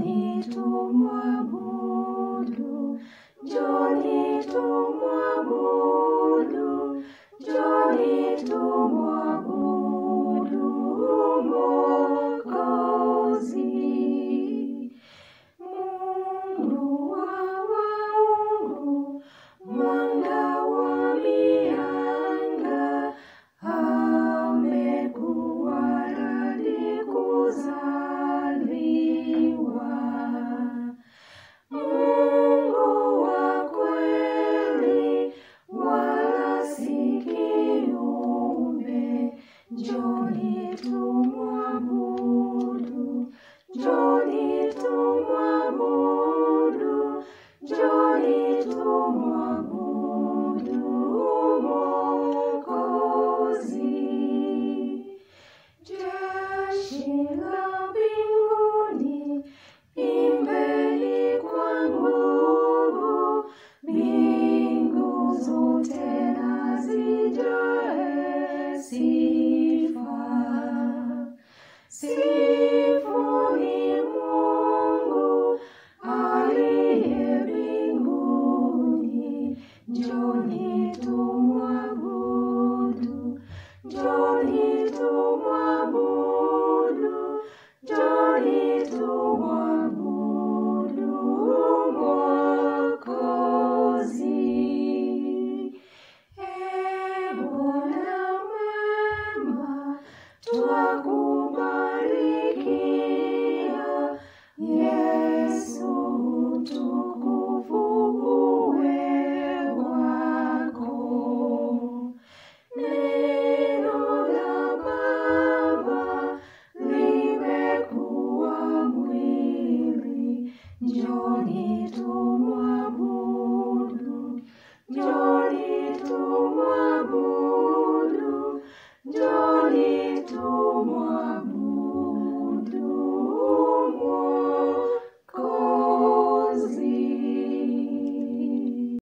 Joli tumwa budu, joli tumwa Jolie-toi-moi, Boudou, jolie-toi-moi, Boudou.